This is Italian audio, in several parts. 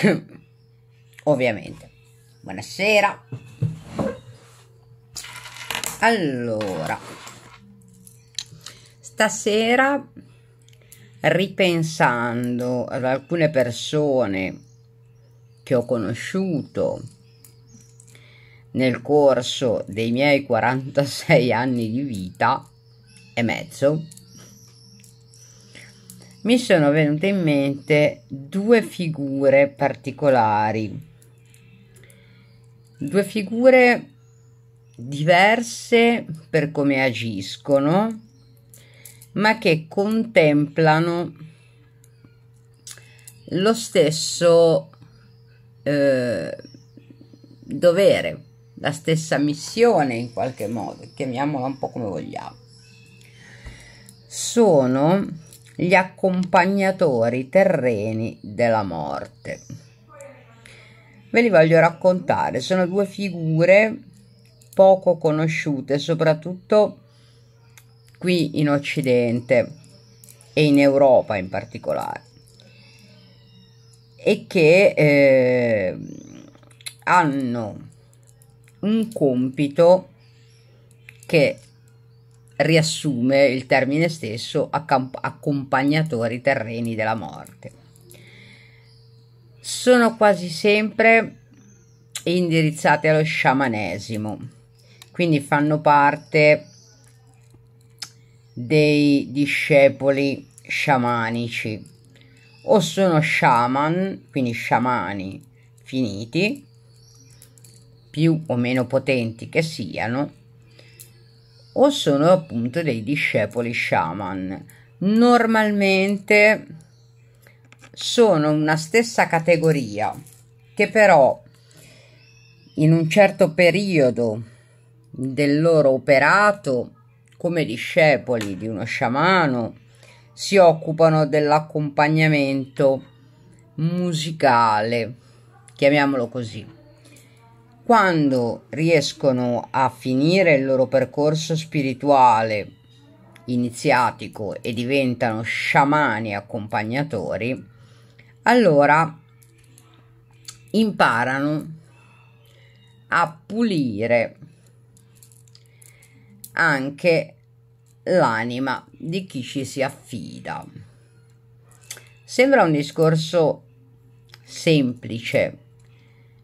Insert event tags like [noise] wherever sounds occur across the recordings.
[laughs] ovviamente. Buonasera. Allora, stasera ripensando ad alcune persone che ho conosciuto nel corso dei miei 46 anni di vita e mezzo, mi sono venute in mente due figure particolari, due figure diverse per come agiscono, ma che contemplano lo stesso eh, dovere, la stessa missione in qualche modo, chiamiamola un po' come vogliamo. Sono gli accompagnatori terreni della morte. Ve li voglio raccontare, sono due figure poco conosciute, soprattutto qui in Occidente e in Europa in particolare, e che eh, hanno un compito che riassume il termine stesso accompagnatori terreni della morte. Sono quasi sempre indirizzati allo sciamanesimo, quindi fanno parte dei discepoli sciamanici o sono shaman, quindi sciamani finiti, più o meno potenti che siano, o sono appunto dei discepoli shaman. Normalmente sono una stessa categoria che però in un certo periodo del loro operato come discepoli di uno sciamano si occupano dell'accompagnamento musicale, chiamiamolo così quando riescono a finire il loro percorso spirituale iniziatico e diventano sciamani accompagnatori, allora imparano a pulire anche l'anima di chi ci si affida. Sembra un discorso semplice,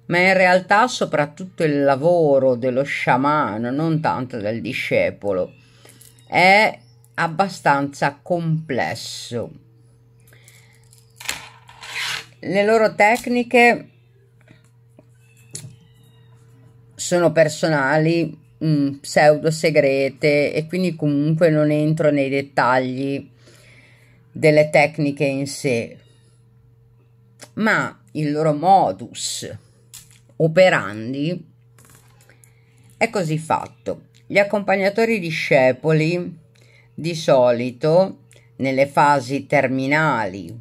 ma in realtà soprattutto il lavoro dello sciamano, non tanto del discepolo, è abbastanza complesso. Le loro tecniche sono personali, mm, pseudo segrete e quindi comunque non entro nei dettagli delle tecniche in sé, ma il loro modus operandi è così fatto. Gli accompagnatori discepoli di solito nelle fasi terminali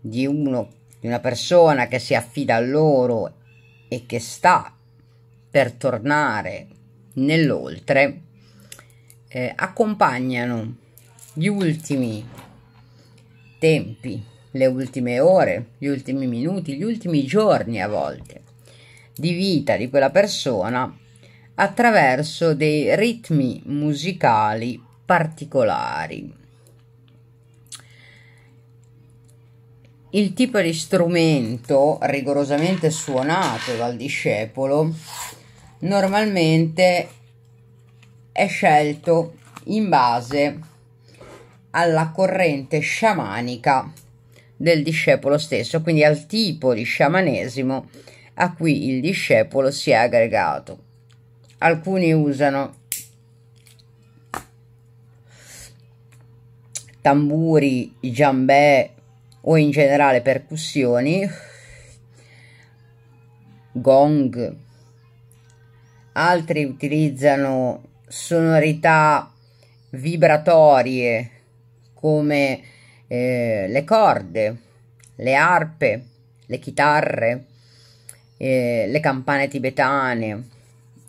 di, uno, di una persona che si affida a loro e che sta per tornare nell'oltre eh, accompagnano gli ultimi tempi, le ultime ore, gli ultimi minuti, gli ultimi giorni a volte di vita di quella persona attraverso dei ritmi musicali particolari. Il tipo di strumento rigorosamente suonato dal discepolo normalmente è scelto in base alla corrente sciamanica del discepolo stesso, quindi al tipo di sciamanesimo a cui il discepolo si è aggregato. Alcuni usano tamburi, giambè o in generale percussioni, gong, altri utilizzano sonorità vibratorie come eh, le corde, le arpe, le chitarre, eh, le campane tibetane,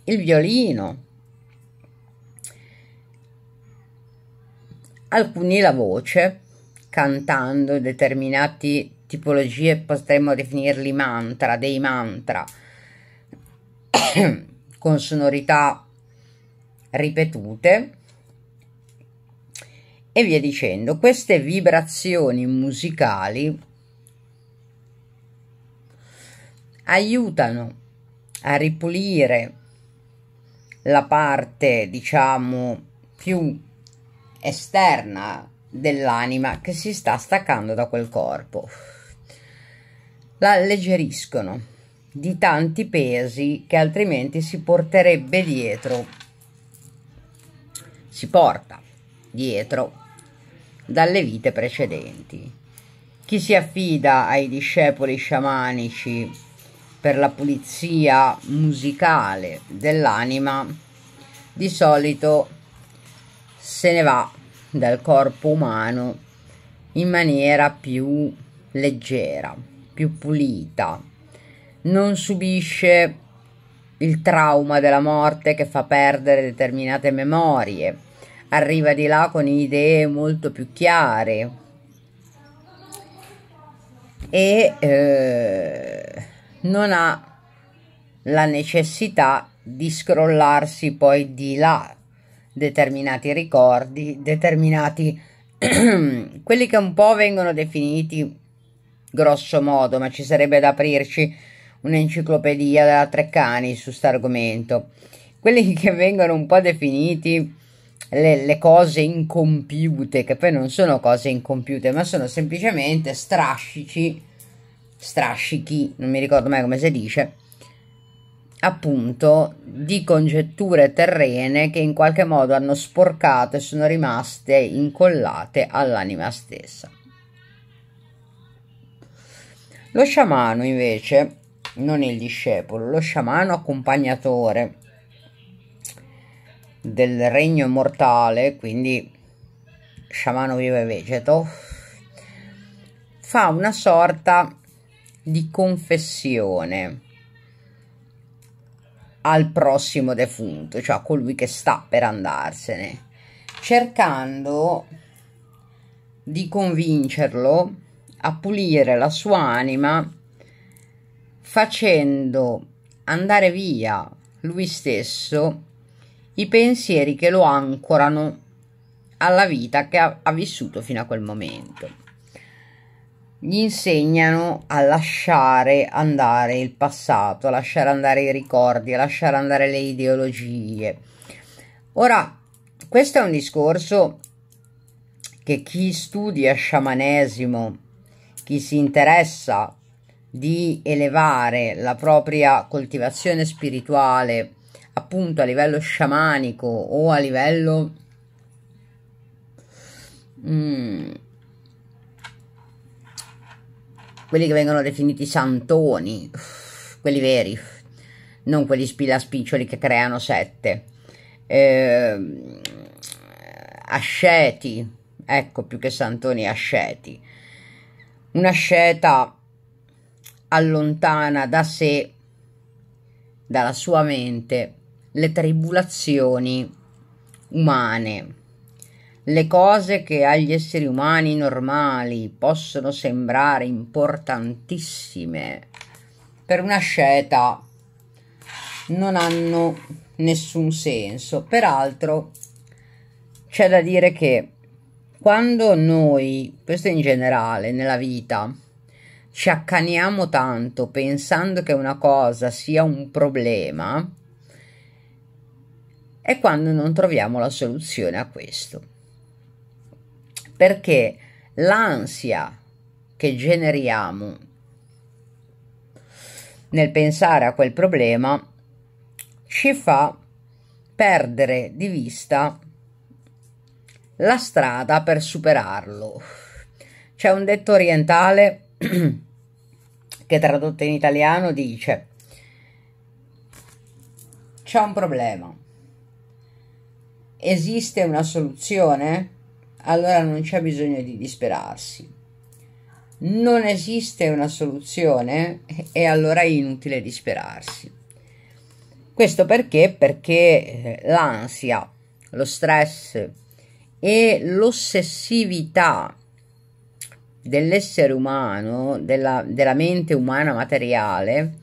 il violino, alcuni la voce cantando determinati tipologie potremmo definirli mantra, dei mantra, [coughs] con sonorità ripetute e via dicendo. Queste vibrazioni musicali aiutano a ripulire la parte, diciamo, più esterna dell'anima che si sta staccando da quel corpo. La alleggeriscono di tanti pesi che altrimenti si porterebbe dietro, si porta dietro dalle vite precedenti. Chi si affida ai discepoli sciamanici per la pulizia musicale dell'anima di solito se ne va dal corpo umano in maniera più leggera, più pulita, non subisce il trauma della morte che fa perdere determinate memorie, arriva di là con idee molto più chiare. E eh, non ha la necessità di scrollarsi poi di là determinati ricordi, determinati [clears throat] quelli che un po' vengono definiti grosso modo, ma ci sarebbe da aprirci un'enciclopedia della Treccani su questo argomento. Quelli [laughs] che vengono un po' definiti le, le, cose incompiute, che poi non sono cose incompiute, ma sono semplicemente strascici, strascichi, non mi ricordo mai come si dice, appunto di congetture terrene che in qualche modo hanno sporcato e sono rimaste incollate all'anima stessa. Lo sciamano invece, non il discepolo, lo sciamano accompagnatore del regno mortale, quindi sciamano vivo e vegeto, fa una sorta di confessione al prossimo defunto, cioè a colui che sta per andarsene, cercando di convincerlo a pulire la sua anima facendo andare via lui stesso i pensieri che lo ancorano alla vita che ha, ha vissuto fino a quel momento gli insegnano a lasciare andare il passato, a lasciare andare i ricordi, a lasciare andare le ideologie. Ora, questo è un discorso che chi studia sciamanesimo, chi si interessa di elevare la propria coltivazione spirituale appunto a livello sciamanico o a livello mm, quelli che vengono definiti santoni, quelli veri, non quelli spilaspiccioli che creano sette, eh, asceti, ecco più che santoni, asceti. Una sceta allontana da sé, dalla sua mente, le tribulazioni umane le cose che agli esseri umani normali possono sembrare importantissime per una scelta non hanno nessun senso. Peraltro c'è da dire che quando noi, questo in generale nella vita, ci accaniamo tanto pensando che una cosa sia un problema, è quando non troviamo la soluzione a questo perché l'ansia che generiamo nel pensare a quel problema ci fa perdere di vista la strada per superarlo. C'è un detto orientale [clears throat] che tradotto in italiano dice c'è un problema. Esiste una soluzione? Allora non c'è bisogno di disperarsi. Non esiste una soluzione e allora è inutile disperarsi. Questo perché? Perché eh, l'ansia, lo stress e l'ossessività dell'essere umano, della, della mente umana materiale,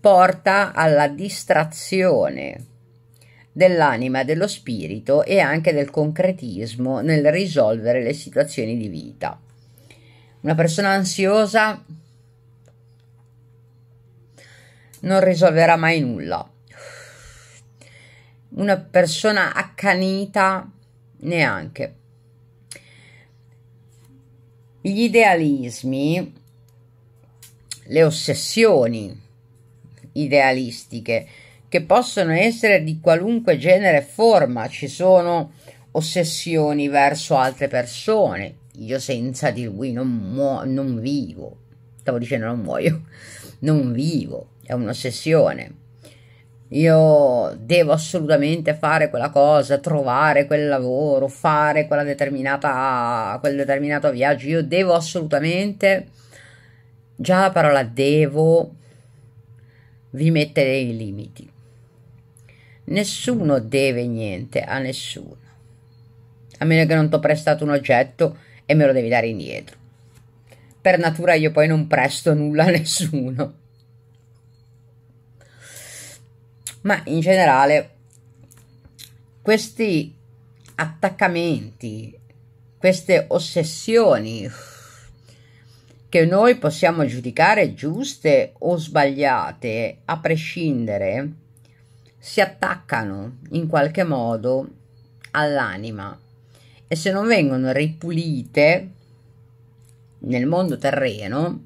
porta alla distrazione dell'anima dello spirito e anche del concretismo nel risolvere le situazioni di vita. Una persona ansiosa non risolverà mai nulla. Una persona accanita neanche. Gli idealismi, le ossessioni idealistiche, che possono essere di qualunque genere e forma, ci sono ossessioni verso altre persone, io senza di lui non, muo- non vivo, stavo dicendo non muoio, non vivo, è un'ossessione. Io devo assolutamente fare quella cosa, trovare quel lavoro, fare quella determinata, quel determinato viaggio. Io devo assolutamente, già la parola devo vi mette dei limiti. Nessuno deve niente a nessuno, a meno che non ti ho prestato un oggetto e me lo devi dare indietro. Per natura io poi non presto nulla a nessuno. Ma in generale questi attaccamenti, queste ossessioni che noi possiamo giudicare giuste o sbagliate, a prescindere, si attaccano in qualche modo all'anima e se non vengono ripulite nel mondo terreno,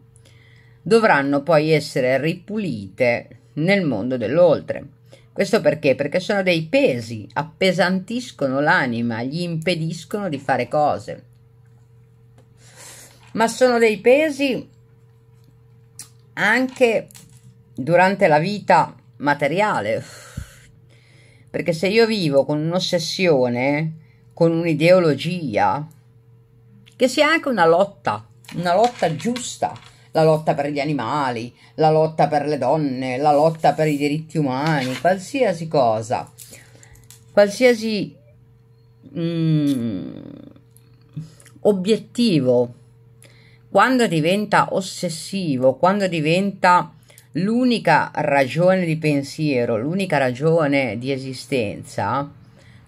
dovranno poi essere ripulite nel mondo dell'oltre. Questo perché? Perché sono dei pesi, appesantiscono l'anima, gli impediscono di fare cose. Ma sono dei pesi anche durante la vita materiale. Perché se io vivo con un'ossessione, con un'ideologia, che sia anche una lotta, una lotta giusta, la lotta per gli animali, la lotta per le donne, la lotta per i diritti umani, qualsiasi cosa, qualsiasi mm, obiettivo, quando diventa ossessivo, quando diventa l'unica ragione di pensiero, l'unica ragione di esistenza,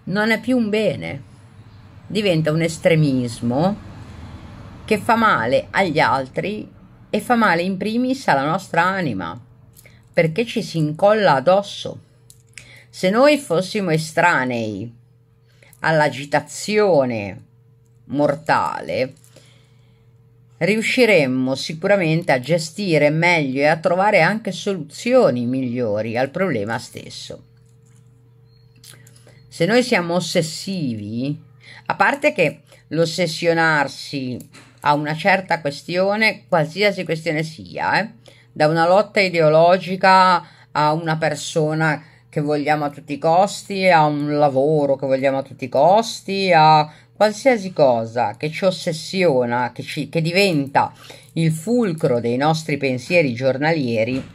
non è più un bene diventa un estremismo che fa male agli altri e fa male in primis alla nostra anima, perché ci si incolla addosso. Se noi fossimo estranei all'agitazione mortale, riusciremmo sicuramente a gestire meglio e a trovare anche soluzioni migliori al problema stesso. Se noi siamo ossessivi, a parte che l'ossessionarsi a una certa questione, qualsiasi questione sia, eh, da una lotta ideologica a una persona che vogliamo a tutti i costi, a un lavoro che vogliamo a tutti i costi, a qualsiasi cosa che ci ossessiona, che, ci, che diventa il fulcro dei nostri pensieri giornalieri,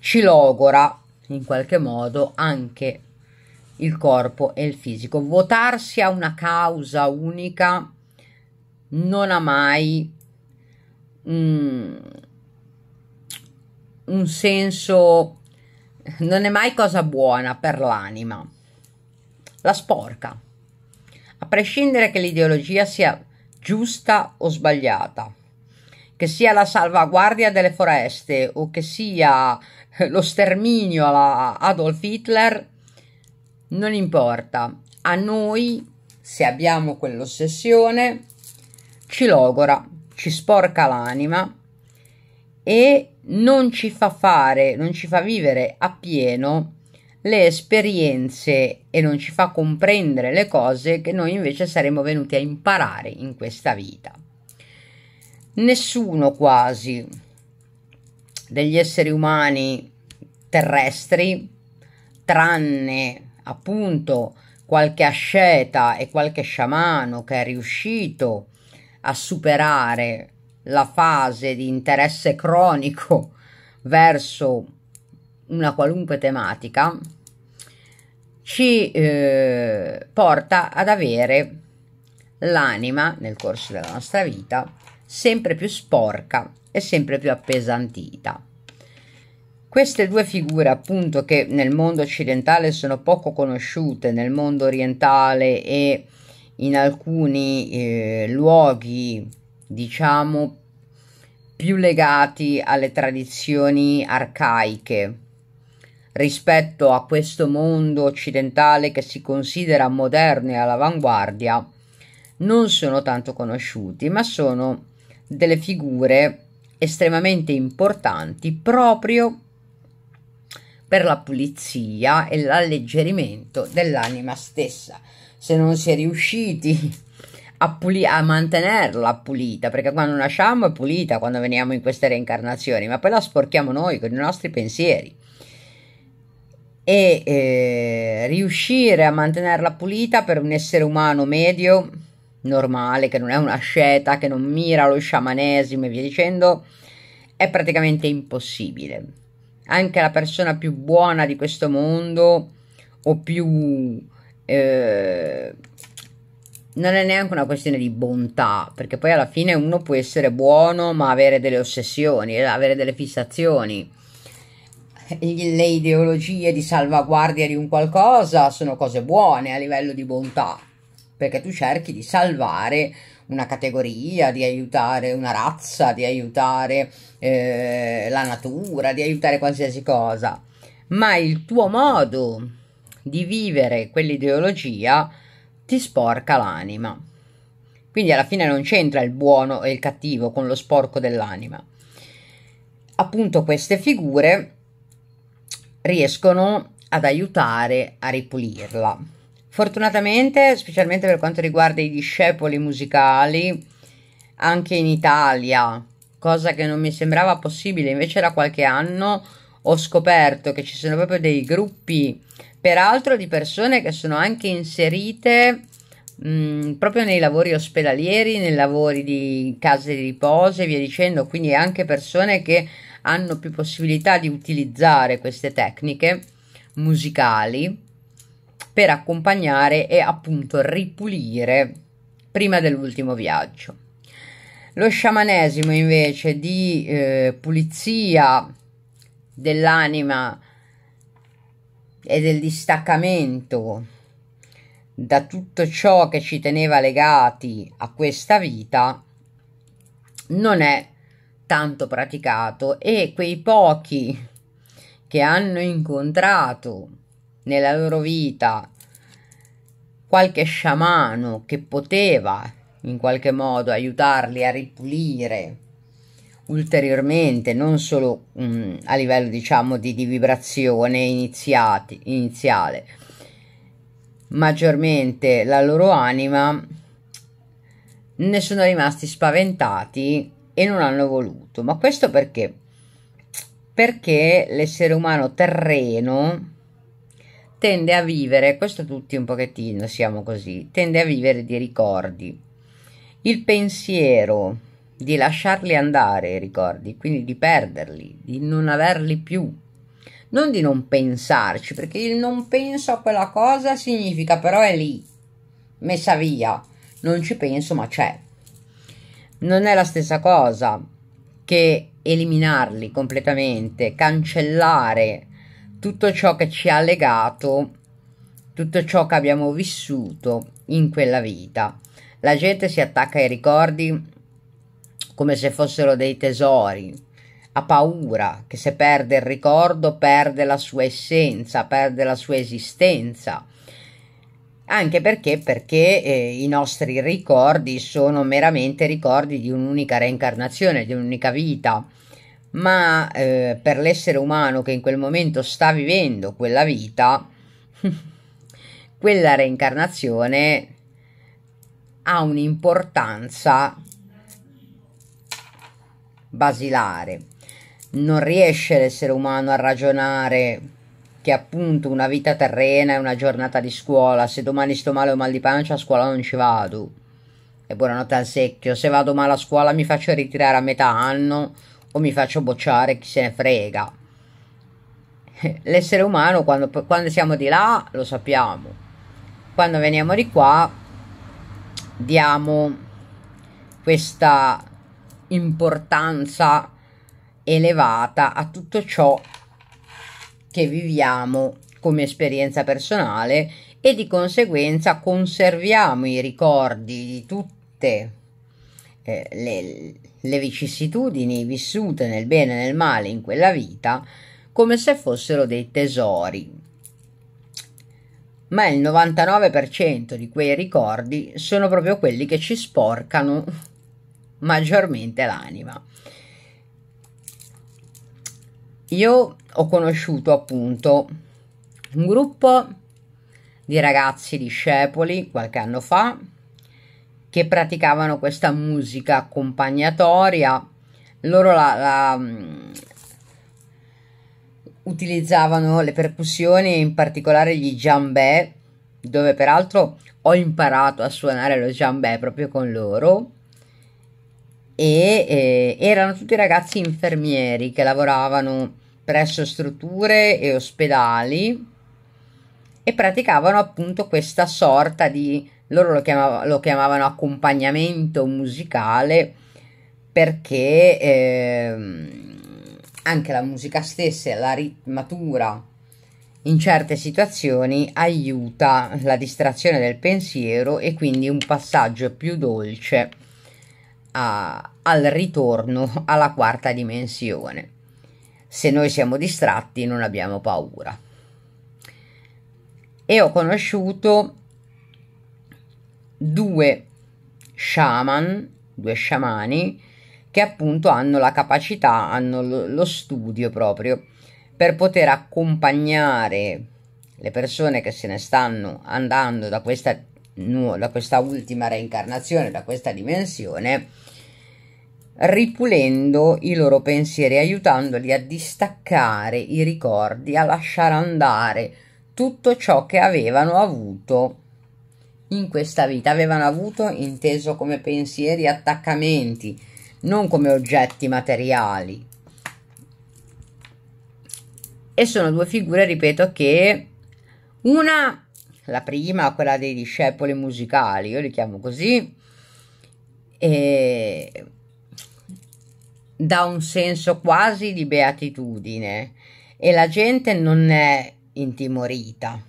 ci logora in qualche modo anche il corpo e il fisico. Votarsi a una causa unica non ha mai mm, un senso, non è mai cosa buona per l'anima. La sporca. Prescindere che l'ideologia sia giusta o sbagliata, che sia la salvaguardia delle foreste o che sia lo sterminio alla Adolf Hitler, non importa, a noi, se abbiamo quell'ossessione, ci logora, ci sporca l'anima e non ci fa fare, non ci fa vivere appieno le esperienze e non ci fa comprendere le cose che noi invece saremmo venuti a imparare in questa vita. Nessuno quasi degli esseri umani terrestri, tranne appunto qualche asceta e qualche sciamano che è riuscito a superare la fase di interesse cronico [laughs] verso una qualunque tematica ci eh, porta ad avere l'anima nel corso della nostra vita sempre più sporca e sempre più appesantita. Queste due figure, appunto, che nel mondo occidentale sono poco conosciute, nel mondo orientale e in alcuni eh, luoghi, diciamo, più legati alle tradizioni arcaiche rispetto a questo mondo occidentale che si considera moderno e all'avanguardia, non sono tanto conosciuti, ma sono delle figure estremamente importanti proprio per la pulizia e l'alleggerimento dell'anima stessa. Se non si è riusciti a, puli- a mantenerla pulita, perché quando nasciamo è pulita quando veniamo in queste reincarnazioni, ma poi la sporchiamo noi con i nostri pensieri. E eh, riuscire a mantenerla pulita per un essere umano medio, normale, che non è una sceta, che non mira allo sciamanesimo e via dicendo, è praticamente impossibile anche la persona più buona di questo mondo o più... Eh, non è neanche una questione di bontà, perché poi alla fine uno può essere buono ma avere delle ossessioni, avere delle fissazioni. Le ideologie di salvaguardia di un qualcosa sono cose buone a livello di bontà, perché tu cerchi di salvare una categoria, di aiutare una razza, di aiutare eh, la natura, di aiutare qualsiasi cosa, ma il tuo modo di vivere quell'ideologia ti sporca l'anima. Quindi alla fine non c'entra il buono e il cattivo con lo sporco dell'anima. Appunto queste figure riescono ad aiutare a ripulirla. Fortunatamente, specialmente per quanto riguarda i discepoli musicali, anche in Italia, cosa che non mi sembrava possibile, invece da qualche anno ho scoperto che ci sono proprio dei gruppi, peraltro di persone che sono anche inserite mh, mm, proprio nei lavori ospedalieri, nei lavori di case di riposo e via dicendo, quindi anche persone che hanno più possibilità di utilizzare queste tecniche musicali per accompagnare e appunto ripulire prima dell'ultimo viaggio. Lo sciamanesimo invece di eh, pulizia dell'anima e del distaccamento da tutto ciò che ci teneva legati a questa vita non è tanto praticato e quei pochi che hanno incontrato nella loro vita qualche sciamano che poteva in qualche modo aiutarli a ripulire ulteriormente, non solo um, a livello diciamo di, di vibrazione iniziati, iniziale, maggiormente la loro anima, ne sono rimasti spaventati e non hanno voluto. Ma questo perché? Perché l'essere umano terreno tende a vivere, questo tutti un pochettino siamo così, tende a vivere di ricordi il pensiero di lasciarli andare i ricordi, quindi di perderli, di non averli più, non di non pensarci, perché il non penso a quella cosa significa però è lì, messa via, non ci penso ma c'è. Non è la stessa cosa che eliminarli completamente, cancellare tutto ciò che ci ha legato, tutto ciò che abbiamo vissuto in quella vita la gente si attacca ai ricordi come se fossero dei tesori, ha paura che se perde il ricordo perde la sua essenza, perde la sua esistenza. Anche perché, perché eh, i nostri ricordi sono meramente ricordi di un'unica reincarnazione, di un'unica vita, ma eh, per l'essere umano che in quel momento sta vivendo quella vita, [laughs] quella reincarnazione ha un'importanza basilare. Non riesce l'essere umano a ragionare che appunto una vita terrena è una giornata di scuola, se domani sto male o mal di pancia a scuola non ci vado. E buonanotte al secchio, se vado male a scuola mi faccio ritirare a metà anno o mi faccio bocciare, chi se ne frega. [laughs] L'essere umano quando, quando siamo di là lo sappiamo, quando veniamo di qua diamo questa importanza elevata a tutto ciò che viviamo come esperienza personale e di conseguenza conserviamo i ricordi di tutte eh, le, le vicissitudini vissute nel bene e nel male in quella vita come se fossero dei tesori. Ma il 99% di quei ricordi sono proprio quelli che ci sporcano maggiormente l'anima. Io ho conosciuto appunto un gruppo di ragazzi discepoli qualche anno fa che praticavano questa musica accompagnatoria. Loro la, la um, utilizzavano le percussioni, in particolare gli jambè, dove peraltro ho imparato a suonare lo jambè proprio con loro. E eh, erano tutti ragazzi infermieri che lavoravano presso strutture e ospedali e praticavano appunto questa sorta di loro lo, chiamava, lo chiamavano accompagnamento musicale perché eh, anche la musica stessa, la ritmatura in certe situazioni aiuta la distrazione del pensiero e quindi un passaggio più dolce a, al ritorno alla quarta dimensione. Se noi siamo distratti non abbiamo paura. E ho conosciuto due shaman, due sciamani, che appunto hanno la capacità, hanno lo studio proprio per poter accompagnare le persone che se ne stanno andando da questa, da questa ultima reincarnazione, da questa dimensione, ripulendo i loro pensieri, aiutandoli a distaccare i ricordi, a lasciare andare tutto ciò che avevano avuto in questa vita avevano avuto inteso come pensieri attaccamenti, non come oggetti materiali. E sono due figure, ripeto, che una, la prima, quella dei discepoli musicali, io li chiamo così, e dà un senso quasi di beatitudine e la gente non è intimorita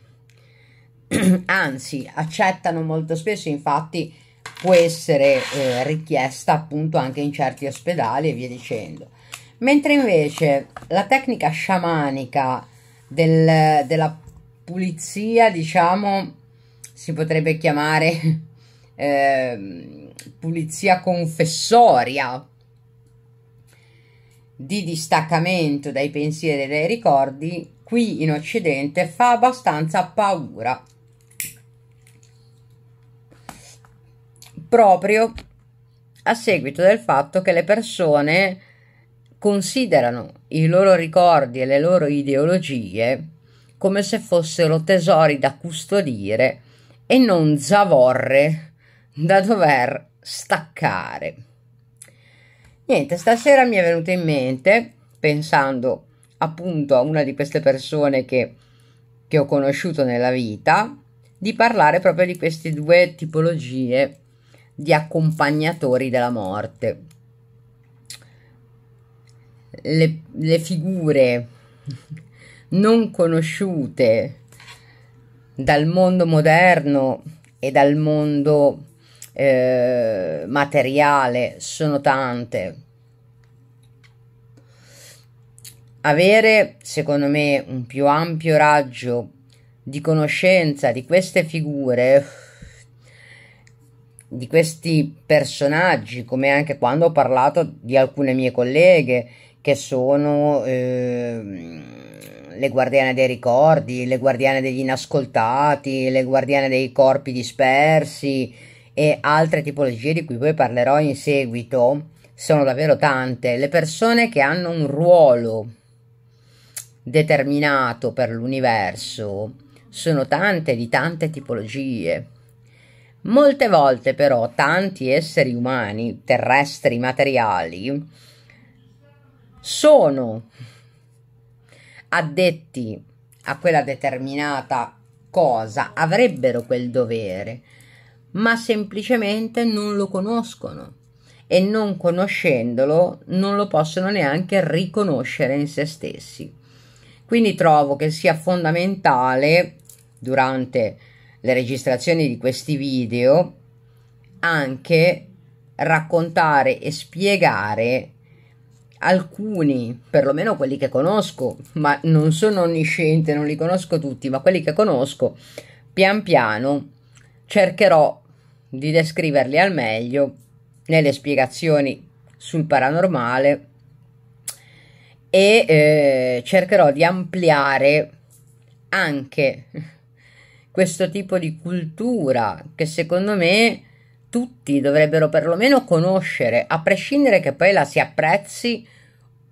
[clears throat] anzi accettano molto spesso, infatti può essere eh, richiesta appunto anche in certi ospedali e via dicendo. Mentre invece la tecnica sciamanica del, della pulizia, diciamo, si potrebbe chiamare [laughs] eh, pulizia confessoria, di distaccamento dai pensieri e dai ricordi, qui in Occidente fa abbastanza paura. proprio a seguito del fatto che le persone considerano i loro ricordi e le loro ideologie come se fossero tesori da custodire e non zavorre da dover staccare. Niente, stasera mi è venuto in mente, pensando appunto a una di queste persone che, che ho conosciuto nella vita, di parlare proprio di queste due tipologie di accompagnatori della morte. Le, le figure non conosciute dal mondo moderno e dal mondo eh, materiale sono tante. Avere, secondo me, un più ampio raggio di conoscenza di queste figure di questi personaggi, come anche quando ho parlato di alcune mie colleghe che sono eh, le guardiane dei ricordi, le guardiane degli inascoltati, le guardiane dei corpi dispersi e altre tipologie di cui poi parlerò in seguito, sono davvero tante. Le persone che hanno un ruolo determinato per l'universo sono tante di tante tipologie Molte volte però tanti esseri umani, terrestri, materiali, sono addetti a quella determinata cosa, avrebbero quel dovere, ma semplicemente non lo conoscono e non conoscendolo non lo possono neanche riconoscere in se stessi. Quindi trovo che sia fondamentale durante le registrazioni di questi video anche raccontare e spiegare alcuni, perlomeno quelli che conosco, ma non sono onnisciente, non li conosco tutti, ma quelli che conosco, pian piano cercherò di descriverli al meglio nelle spiegazioni sul paranormale e eh, cercherò di ampliare anche [laughs] questo tipo di cultura che secondo me tutti dovrebbero perlomeno conoscere, a prescindere che poi la si apprezzi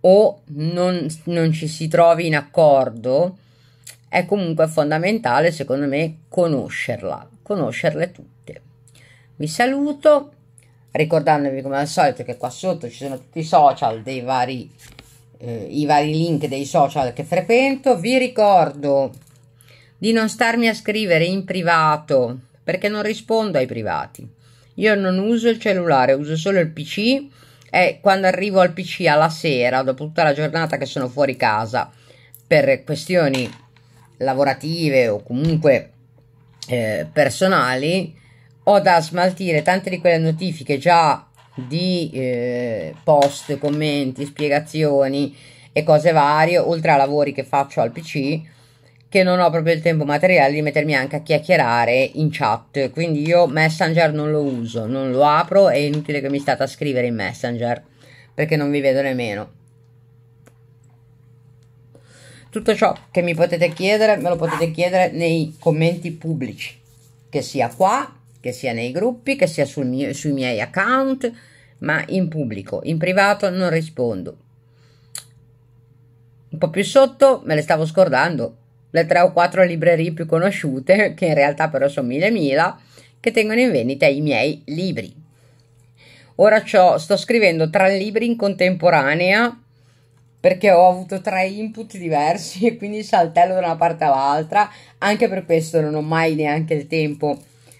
o non, non ci si trovi in accordo, è comunque fondamentale secondo me conoscerla, conoscerle tutte. Vi saluto ricordandovi come al solito che qua sotto ci sono tutti i social dei vari, eh, i vari link dei social che frequento. Vi ricordo di non starmi a scrivere in privato perché non rispondo ai privati. Io non uso il cellulare, uso solo il PC e quando arrivo al PC alla sera, dopo tutta la giornata che sono fuori casa per questioni lavorative o comunque eh, personali, ho da smaltire tante di quelle notifiche già di eh, post, commenti, spiegazioni e cose varie, oltre a lavori che faccio al PC, che non ho proprio il tempo materiale di mettermi anche a chiacchierare in chat. Quindi io Messenger non lo uso, non lo apro, è inutile che mi state a scrivere in Messenger, perché non vi vedo nemmeno. Tutto ciò che mi potete chiedere, me lo potete chiedere nei commenti pubblici, che sia qua che sia nei gruppi, che sia mio, sui miei account, ma in pubblico, in privato non rispondo. Un po' più sotto me le stavo scordando, le tre o quattro librerie più conosciute, [laughs] che in realtà però sono mille mila, che tengono in vendita i miei libri. Ora sto scrivendo tre libri in contemporanea perché ho avuto tre input diversi [laughs] e quindi saltello da una parte all'altra. Anche per questo non ho mai neanche il tempo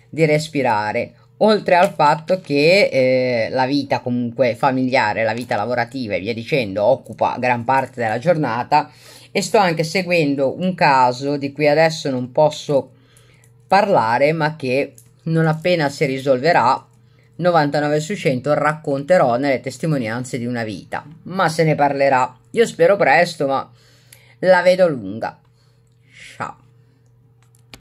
di respirare, oltre al fatto che eh, la vita comunque familiare, la vita lavorativa e via dicendo occupa gran parte della giornata e sto anche seguendo un caso di cui adesso non posso parlare ma che non appena si risolverà 99 su 100 racconterò nelle testimonianze di una vita. Ma se ne parlerà. Io spero presto ma la vedo lunga